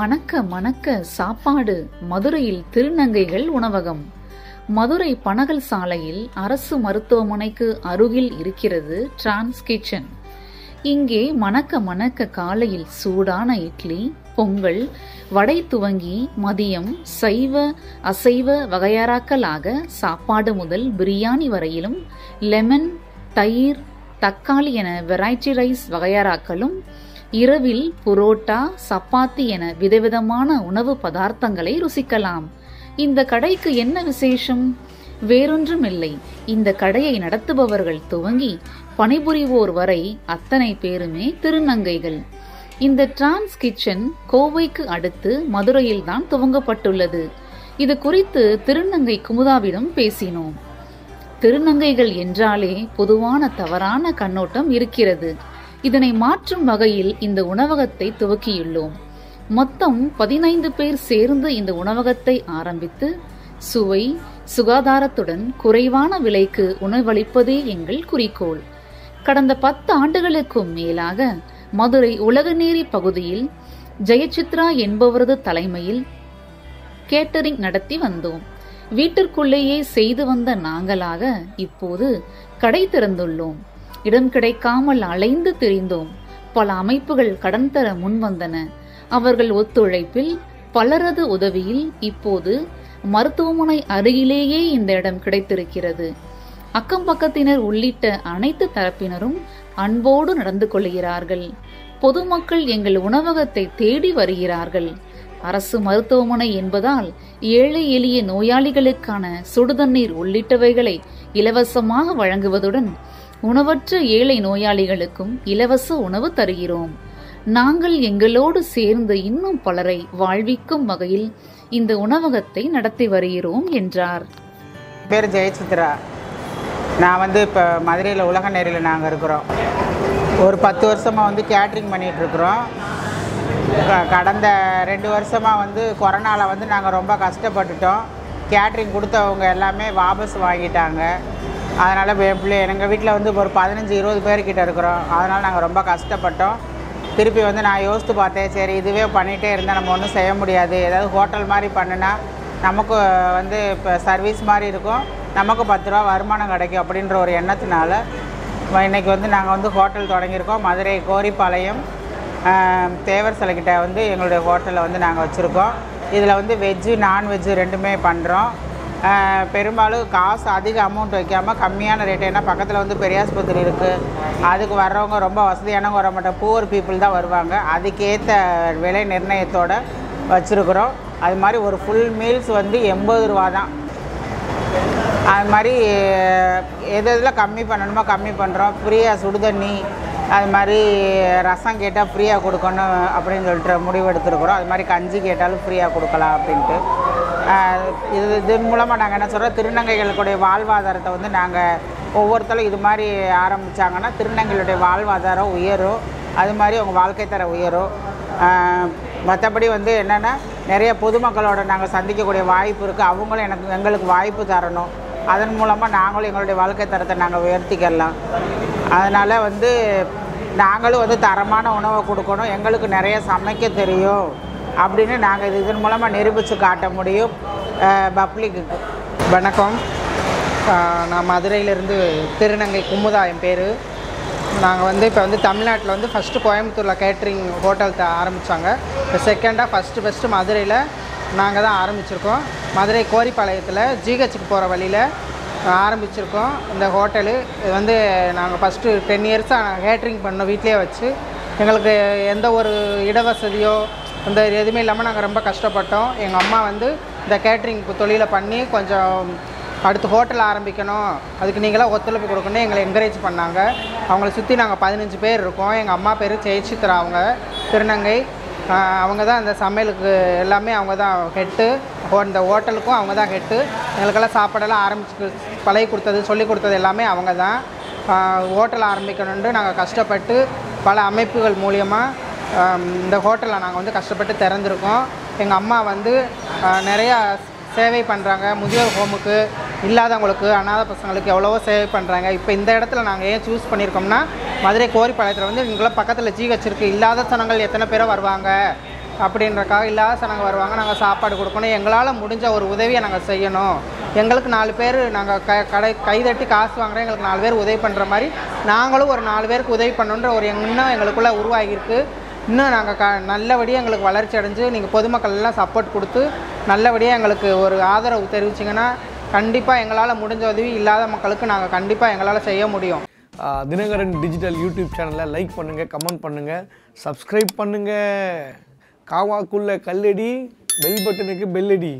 மணக்க மணக்க சாப்பாடு மதுரையில் திருநங்கைகள் உணவகம். மதுரை பனகல் சாலையில் அரசு மருத்துவமனைக்கு அருகில் இருக்கிறது டிரான்ஸ் கிச்சன். இங்கே மணக்க மணக்க காலையில் சூடான இட்லி பொங்கல் வடை துவங்கி மதியம் சைவ அசைவ வகையாராக்களாக சாப்பாடு முதல் பிரியாணி வரையிலும் லெமன் தயிர் தக்காளி என வெரைட்டி ரைஸ் வகையாராக்களும் இரவில் புரோட்டா சப்பாத்தி என விதவிதமான உணவு பதார்த்தங்களை ருசிக்கலாம். இந்த கடைக்கு என்ன விசேஷம்? வேறொன்றுமில்லை. இந்த கடையை நடத்துபவர்கள் துவங்கி பணிபுரிவோர் வரை அத்தனை பேருமே திருநங்கைகள். இந்த டிரான்ஸ் கிச்சன் கோவைக்கு அடுத்து மதுரையில் தான் துவங்கப்பட்டுள்ளது. இது குறித்து திருநங்கை குமுதாவிடம் பேசினோம். திருநங்கைகள் என்றாலே பொதுவான தவறான கண்ணோட்டம் இருக்கிறது. இதனை மாற்றும் வகையில் இந்த உணவகத்தை துவக்கியுள்ளோம். மொத்தம் பதினைந்து பேர் சேர்ந்து இந்த உணவகத்தை ஆரம்பித்து சுவை சுகாதாரத்துடன் குறைவான விலைக்கு உணவளிப்பதே எங்கள் குறிக்கோள். கடந்த பத்து ஆண்டுகளுக்கும் மேலாக மதுரை உலகநேரி பகுதியில் ஜெயசித்ரா என்பவரது தலைமையில் கேட்டரிங் நடத்தி வந்தோம். வீட்டிற்குள்ளேயே செய்து வந்த நாங்களாக இப்போது கடை திறந்துள்ளோம். இடம் கிடைக்காமல் அலைந்து திரிந்தோம். பல அமைப்புகள் கடன் தர முன்வந்தன அவர்கள் ஒத்துழைப்பில் பலரது உதவியில் இப்போது மருத்துவமனை அருகிலேயே இந்த இடம் கிடைத்திருக்கிறது. அக்கம் பக்கத்தினர் உள்ளிட்ட அனைத்து தரப்பினரும் அன்போடு நடந்து கொள்கிறார்கள். பொதுமக்கள் எங்கள் உணவகத்தை தேடி வருகிறார்கள். அரசு மருத்துவமனை என்பதால் ஏழை எளிய நோயாளிகளுக்கான சுடுதண்ணீர் உள்ளிட்டவைகளை இலவசமாக வழங்குவதுடன் உணவற்ற ஏழை நோயாளிகளுக்கும் இலவச உணவு தருகிறோம். நாங்கள் எங்களோடு சேர்ந்து இன்னும் பலரை வாழ்விக்கும் வகையில் இந்த உணவகத்தை நடத்தி வருகிறோம் என்றார். பேர் ஜெயசித்ரா. நான் வந்து இப்போ மதுரையில் உலக நேரில் நாங்கள் இருக்கிறோம். ஒரு பத்து வருஷமாக வந்து கேட்ரிங் பண்ணிகிட்ருக்குறோம் கடந்த ரெண்டு வருஷமாக வந்து கொரோனாவில் வந்து நாங்கள் ரொம்ப கஷ்டப்பட்டுட்டோம். கேட்ரிங் கொடுத்தவங்க எல்லாமே வாபஸ் வாங்கிட்டாங்க. அதனால் பிள்ளை எங்கள் வீட்டில் வந்து ஒரு பதினஞ்சு இருபது பேர்கிட்ட இருக்கிறோம். அதனால் நாங்கள் ரொம்ப கஷ்டப்பட்டோம். திருப்பி வந்து நான் யோசித்து பார்த்தேன் சரி இதுவே பண்ணிகிட்டே இருந்தால் நம்ம ஒன்றும் செய்ய முடியாது. ஏதாவது ஹோட்டல் மாதிரி பண்ணுனா நமக்கு வந்து இப்போ சர்வீஸ் மாதிரி இருக்கும். நமக்கு பத்து ரூபா வருமானம் கிடைக்கும் அப்படின்ற ஒரு எண்ணத்தினால இன்றைக்கி வந்து நாங்கள் வந்து ஹோட்டல் தொடங்கியிருக்கோம். மதுரை கோரிப்பாளையம் தேவர் சிலைக்கிட்ட வந்து எங்களுடைய ஹோட்டலில் வந்து நாங்கள் வச்சுருக்கோம். இதில் வந்து வெஜ்ஜு நான்வெஜ்ஜு ரெண்டுமே பண்ணுறோம் பெரும்பாலும் காசு அதிக அமௌண்ட் வைக்காமல் கம்மியான ரேட்டு ஏன்னா பக்கத்தில் வந்து பெரியாஸ்பத்திரி இருக்குது அதுக்கு வர்றவங்க ரொம்ப வசதியானவங்க வர மாட்டோம். பூவர் பீப்புள் தான் வருவாங்க. அதுக்கேற்ற விலை நிர்ணயத்தோடு வச்சுருக்குறோம். அது மாதிரி ஒரு ஃபுல் மீல்ஸ் வந்து எண்பது ரூபா தான். அது மாதிரி எது எதில் கம்மி பண்ணணுமோ கம்மி பண்ணுறோம் ஃப்ரீயாக சுடுதண்ணி அது மாதிரி ரசம் கேட்டால் ஃப்ரீயாக கொடுக்கணும் அப்படின்னு சொல்லிட்டு முடிவு எடுத்துருக்குறோம். அது மாதிரி கஞ்சி கேட்டாலும் ஃப்ரீயாக கொடுக்கலாம் அப்படின்ட்டு. இது இதன் மூலமாக நாங்கள் என்ன சொல்கிறோம் திருநங்கைகளுடைய வாழ்வாதாரத்தை வந்து நாங்கள் ஒவ்வொருத்தரும் இது மாதிரி ஆரம்பித்தாங்கன்னா திருநங்கைகளுடைய வாழ்வாதாரம் உயரும். அது மாதிரி அவங்க வாழ்க்கை தர உயரும். மற்றபடி வந்து என்னென்னா நிறைய பொதுமக்களோட நாங்கள் சந்திக்கக்கூடிய வாய்ப்பு இருக்குது அவங்களும் எனக்கு எங்களுக்கு வாய்ப்பு தரணும். அதன் மூலமாக நாங்களும் எங்களுடைய வாழ்க்கை தரத்தை நாங்கள் உயர்த்திக்கலாம். அதனால் வந்து நாங்களும் வந்து தரமான உணவை கொடுக்கணும். எங்களுக்கு நிறைய சமைக்க தெரியும். அப்படின்னு நாங்கள் இது இதன் மூலமாக நிரூபித்து காட்ட முடியும். பப்ளிக்கு வணக்கம். நான் மதுரையிலேருந்து திருநங்கை குமுதா என் பேர். நாங்கள் வந்து இப்போ வந்து தமிழ்நாட்டில் வந்து ஃபஸ்ட்டு கோயம்புத்தூரில் கேட்ரிங் ஹோட்டல் த ஆரம்பித்தாங்க இப்போ செகண்டாக ஃபஸ்ட்டு ஃபஸ்ட்டு மதுரையில் நாங்கள் தான் ஆரம்பிச்சிருக்கோம். மதுரை கோரிப்பாளையத்தில் ஜிஹெச்சுக்கு போகிற வழியில் ஆரம்பிச்சிருக்கோம். இந்த ஹோட்டலு. இது வந்து நாங்கள் ஃபஸ்ட்டு டென் இயர்ஸாக கேட்ரிங் பண்ணோம் வீட்டிலே வச்சு எங்களுக்கு எந்த ஒரு இடவசதியோ அந்த எதுவுமே இல்லாமல் நாங்கள் ரொம்ப கஷ்டப்பட்டோம். எங்கள் அம்மா வந்து இந்த கேட்ரிங் தொழிலை பண்ணி கொஞ்சம் அடுத்து ஹோட்டல் ஆரம்பிக்கணும். அதுக்கு நீங்களாம் ஒத்துழைப்பு கொடுக்கணும் எங்களை என்கரேஜ் பண்ணாங்க. அவங்கள சுற்றி நாங்கள் பதினஞ்சு பேர் இருக்கோம். எங்கள் அம்மா பேர் ஜெயசித்ரா அவங்க. திருநங்கை. அவங்க தான் அந்த சமையலுக்கு எல்லாமே அவங்க தான் ஹெட்டு. இந்த ஹோட்டலுக்கும் அவங்க தான் ஹெட்டு. எங்களுக்கெல்லாம் சாப்பாடெல்லாம் ஆரம்பிச்சு பழகி கொடுத்தது சொல்லி கொடுத்தது எல்லாமே அவங்க தான். ஹோட்டல் ஆரம்பிக்கணுன்ட்டு நாங்கள் கஷ்டப்பட்டு பல அமைப்புகள் மூலியமாக இந்த ஹோட்டலை நாங்கள் வந்து கஷ்டப்பட்டு திறந்துருக்கோம். எங்கள் அம்மா வந்து நிறையா சேவை பண்ணுறாங்க முதியோர் ஹோமுக்கு இல்லாதவங்களுக்கு அனாத பசங்களுக்கு எவ்வளவோ சேவை பண்ணுறாங்க இப்போ இந்த இடத்துல நாங்கள் ஏன் சூஸ் பண்ணியிருக்கோம்னா மதுரை கோரிப்பாளையத்தில் வந்து எங்களை பக்கத்தில் ஜிஹெச் இருக்குது இல்லாத சனங்கள் எத்தனை பேரோ வருவாங்க. அப்படின்றக்காக இல்லாத சனங்க வருவாங்க. நாங்கள் சாப்பாடு கொடுக்கணும். எங்களால் முடிஞ்ச ஒரு உதவியை நாங்கள் செய்யணும். எங்களுக்கு நாலு பேர் நாங்கள் க கடை கைதட்டி காசு வாங்குறோம். எங்களுக்கு நாலு பேர் உதவி பண்ணுற மாதிரி நாங்களும் ஒரு நாலு பேருக்கு உதவி பண்ணணுன்ற ஒரு எண்ணம் எங்களுக்குள்ளே உருவாகியிருக்கு. இன்னும் நாங்கள் க நல்லபடியாக எங்களுக்கு வளர்ச்சி அடைஞ்சு நீங்கள் பொதுமக்கள் எல்லாம் சப்போர்ட் கொடுத்து நல்லபடியாக எங்களுக்கு ஒரு ஆதரவு தெரிவிச்சிங்கன்னா கண்டிப்பாக எங்களால் முடிஞ்ச உதவி இல்லாத மக்களுக்கு நாங்கள் கண்டிப்பாக எங்களால் செய்ய முடியும். தினகரன் டிஜிட்டல் யூடியூப் சேனலில் லைக் பண்ணுங்கள் கமெண்ட் பண்ணுங்கள் சப்ஸ்கிரைப் பண்ணுங்கள் காவாக்குள்ள கல்லடி பெல் பட்டனுக்கு பெல்லடி